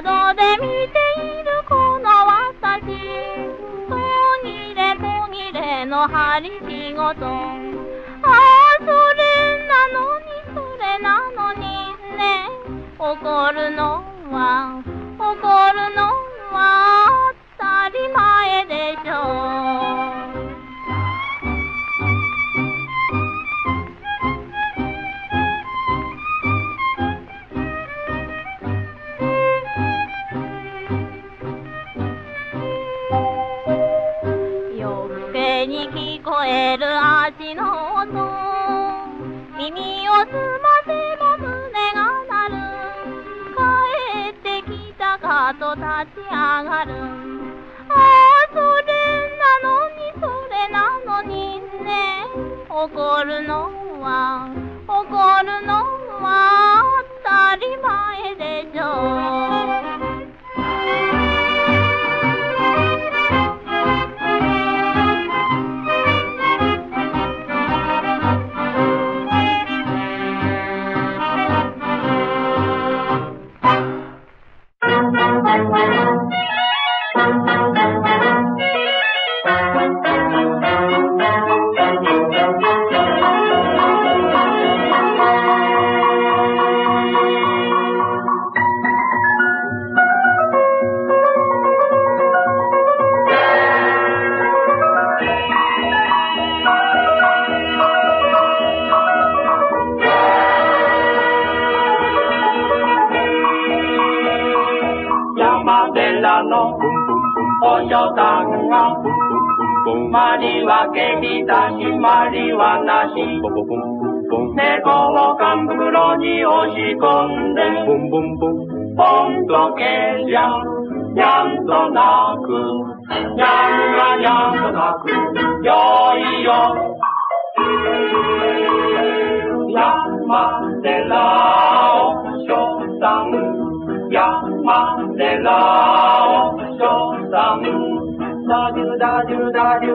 窓で見ているこの私。途切れ途切れの針仕事。ああそれなのにそれなのにね。怒るのリは下痢だしまりはなし。猫を缶袋に押し込んでポンとけじゃにゃんと泣くにゃんがにゃんと泣くよいよ。山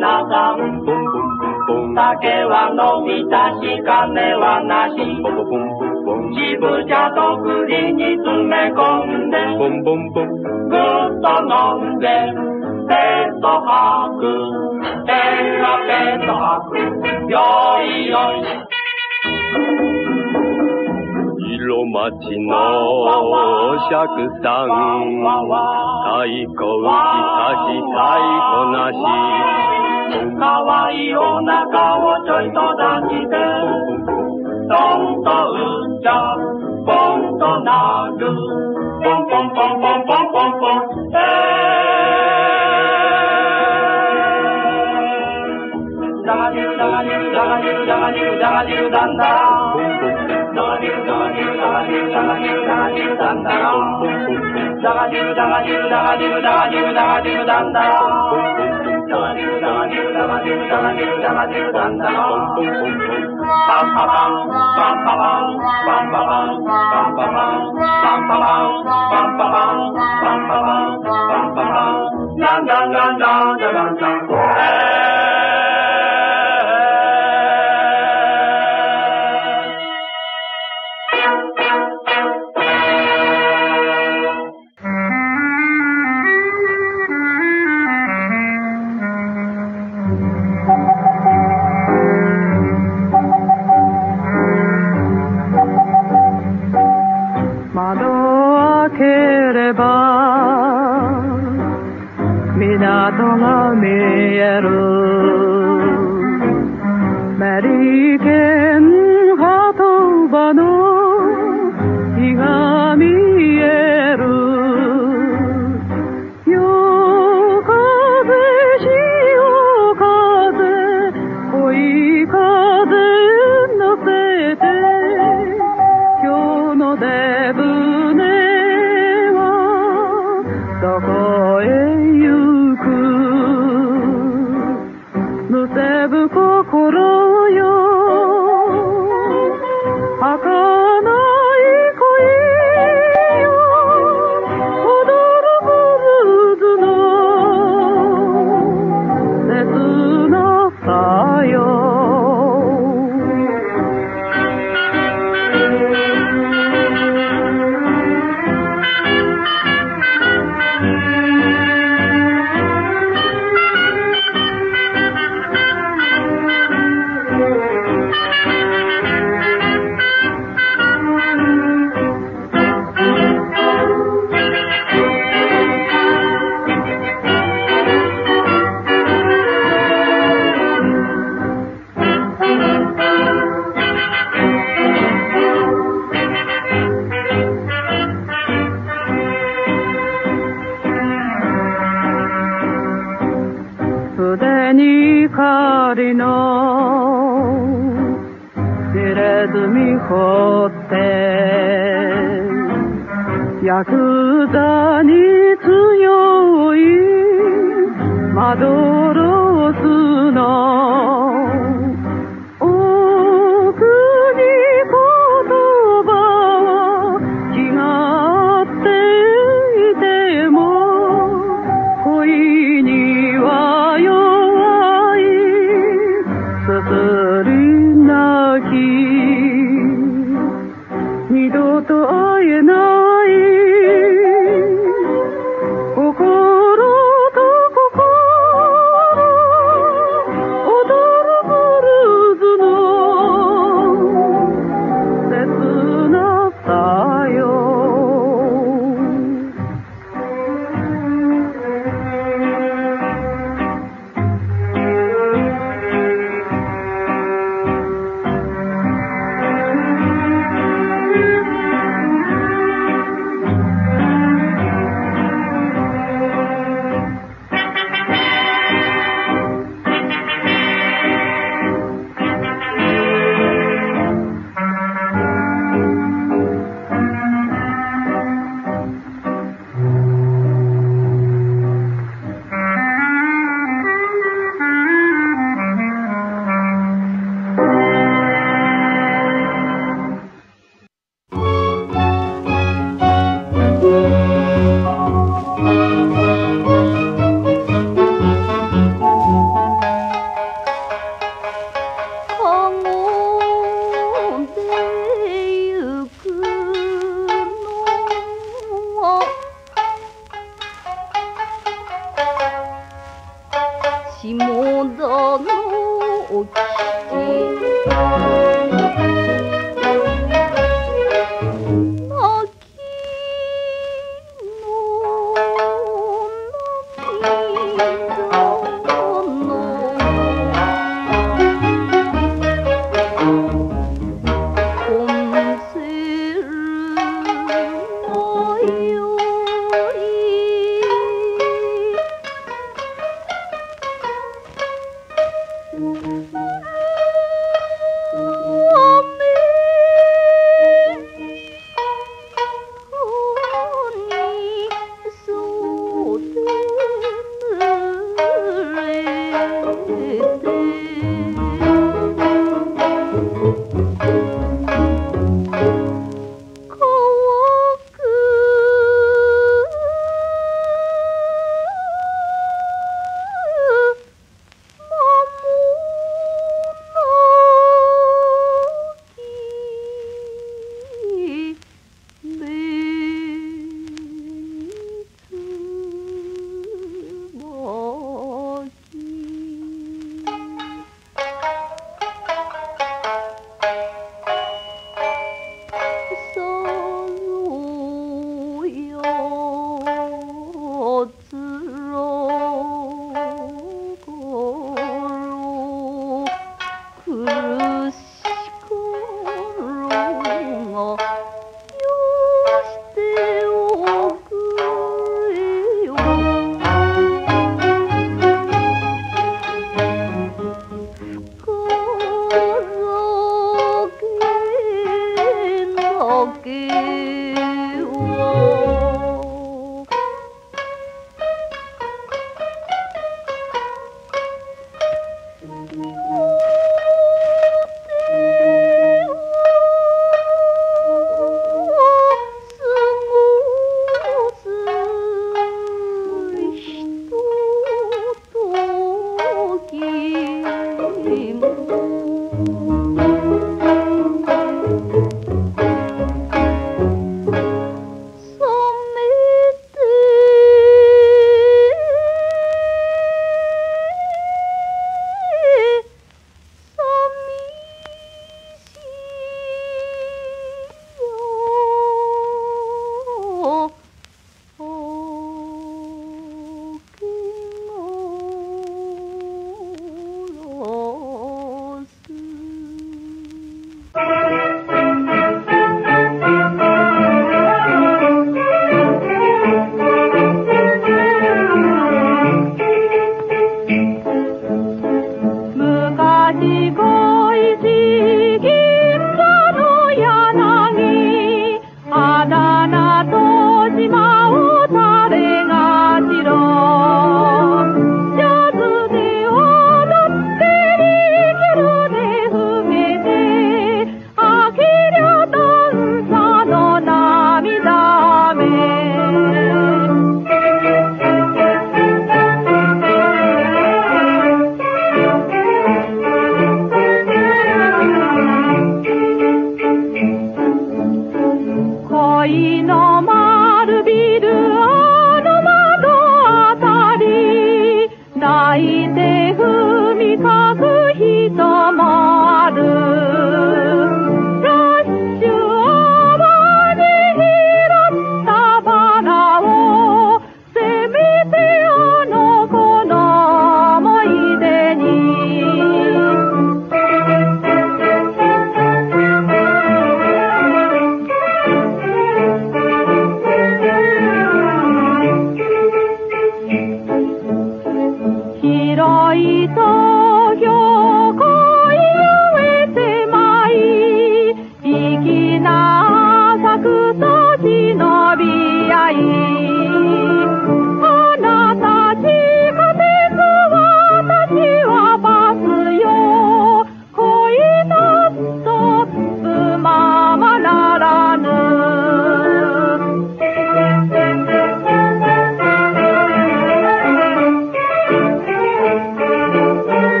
那さん。酒は飲みたし、金はなし。渋茶と栗に詰め込んで。ぐっと飲んで、ペット吐く。ペラペット吐く。よいよい。色町の釈さん。太鼓打ち差し太鼓なし。かわいいお腹をちょいと出して、ドンと打っちゃ、ポンとなる。ポンポンポンポンポンポンポン。えー。ダガデュダガデュダガデュダガデュダガデュダンダラ。ダガデュダガデュダガデュダガデュダガデュダンダラ。ダガデュダガデュダガデュダガデュダガデ da da da da da da こってヤクザに強いマドロスの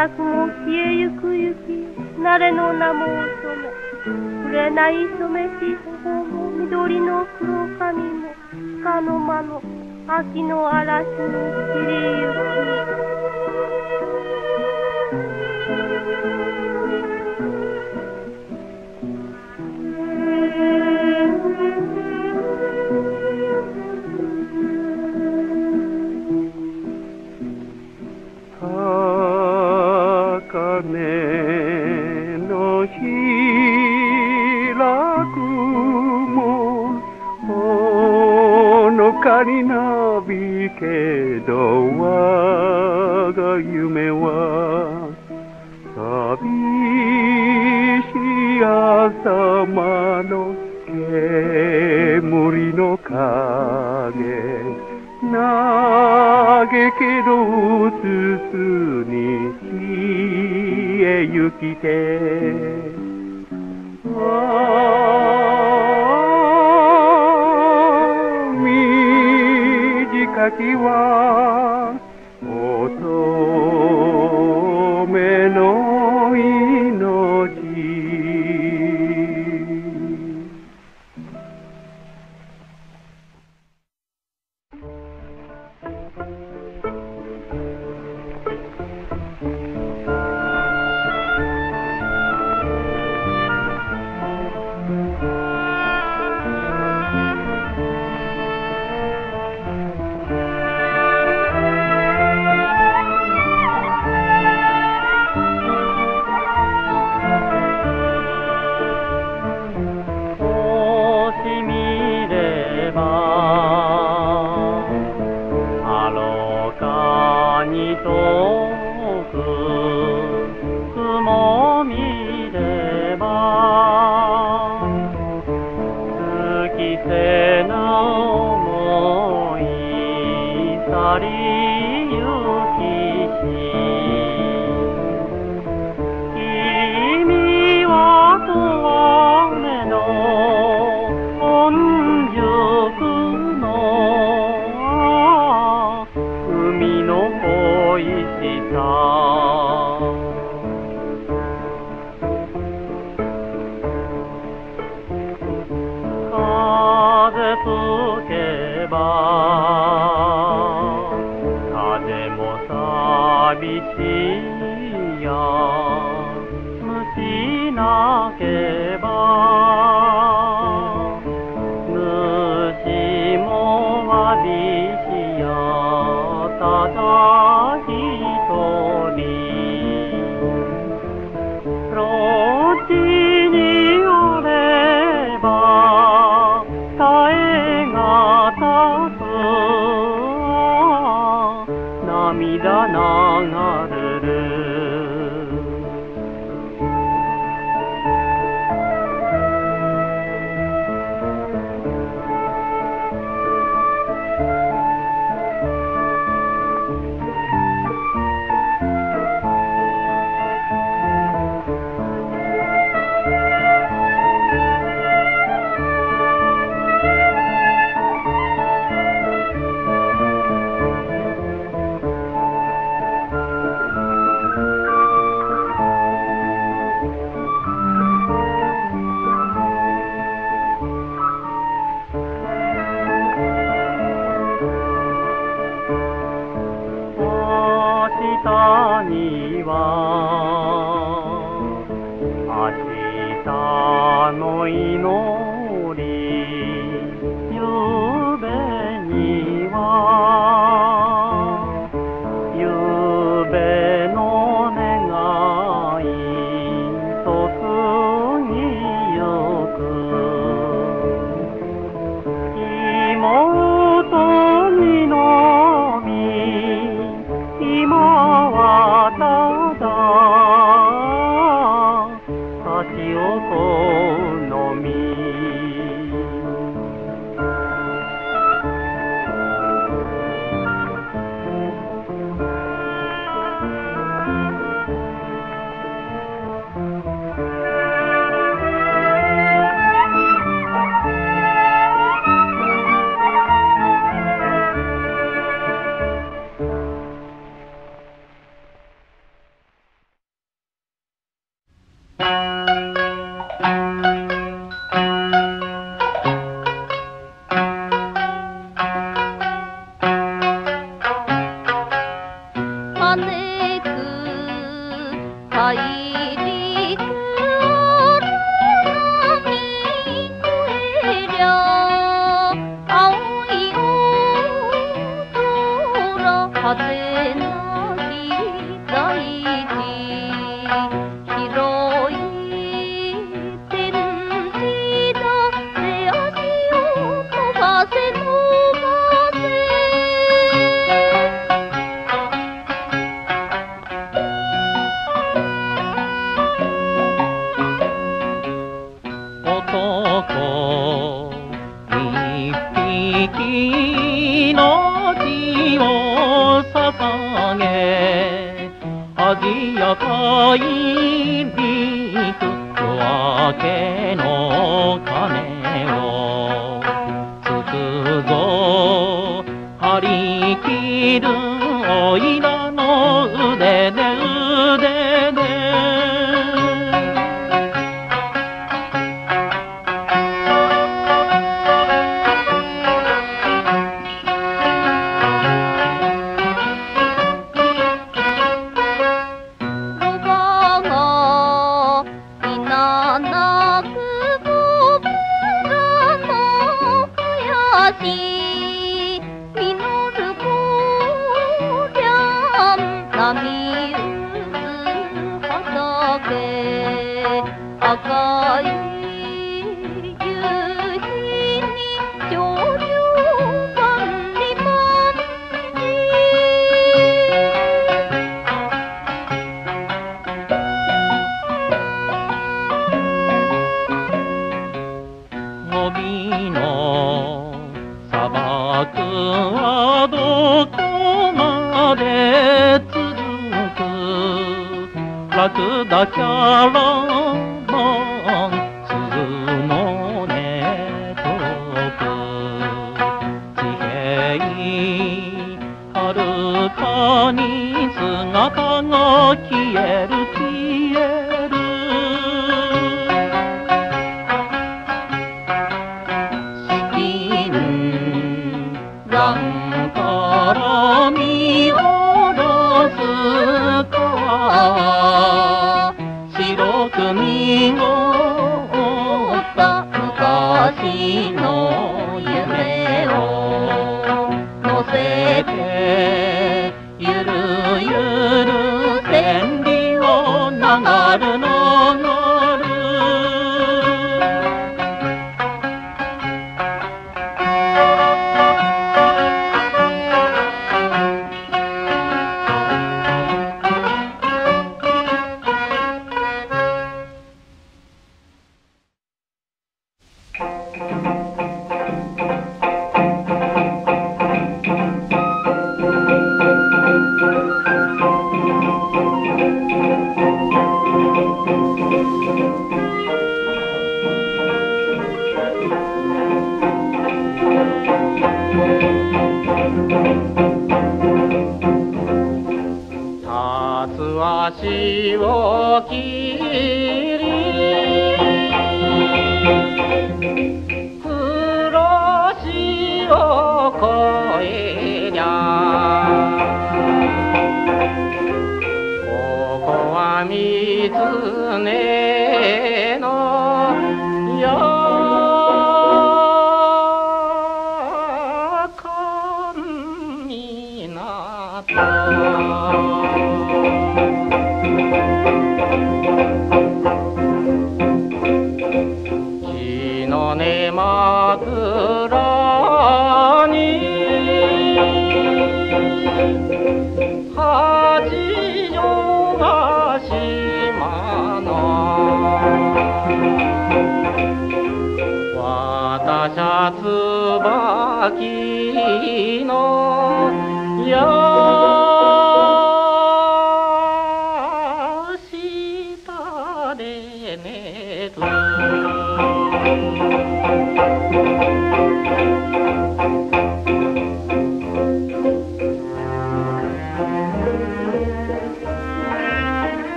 なくも消えゆくゆき慣れの名も染め紅染めし頬も緑の黒髪もつかの間の秋の嵐に散りゆく光のびけど我が夢は寂しい朝間の煙の影。嘆けどうつつに消えゆきて。ಶಿವಾ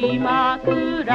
枕